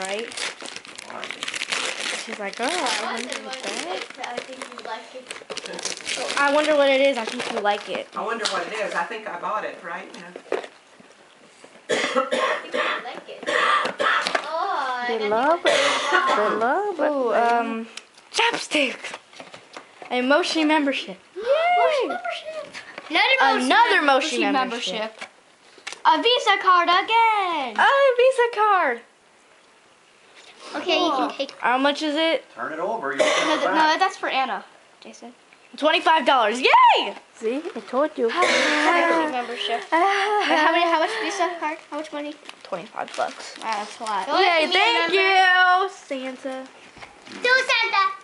right? She's like, oh, I wonder Wonder what what that. it is. I think you like it. I wonder what it is. I think you like it. I wonder what it is. I think I bought it, right? Yeah. I think you like it. Oh, I They got love it. They love Ooh, um, chapstick. A Moshi membership. Yay! Another motion, Another Moshi Moshi membership. membership. A Visa card again. A Visa card. Okay, you can take. How much is it? Turn it over. No, th- no, that's for Anna, Jason. Twenty-five dollars. Yay! See, I told you. Moshi membership. how many? How much Visa card? How much money? Twenty-five bucks. Wow, that's a lot. Yay! Thank you, Santa. Do Santa.